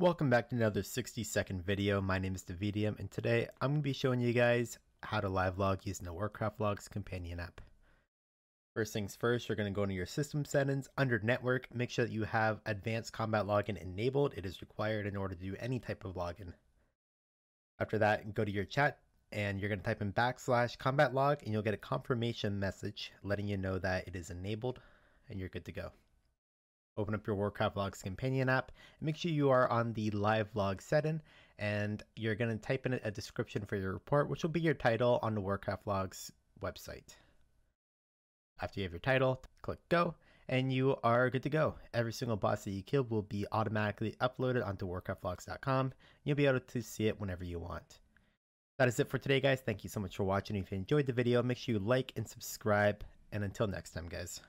Welcome back to another 60 second video. My name is Daveedium and today I'm going to be showing you guys how to live log using the Warcraft Logs companion app. First things first, you're going to go into your system settings under network. Make sure that you have advanced combat logging enabled. It is required in order to do any type of logging. After that, go to your chat and you're going to type in backslash combat log and you'll get a confirmation message letting you know that it is enabled and you're good to go. Open up your Warcraft Logs companion app and make sure you are on the live log setting and you're going to type in a description for your report, which will be your title on the Warcraft Logs website. After you have your title, click go and you are good to go. Every single boss that you kill will be automatically uploaded onto warcraftlogs.com. You'll be able to see it whenever you want. That is it for today, guys. Thank you so much for watching. If you enjoyed the video, make sure you like and subscribe. And until next time, guys.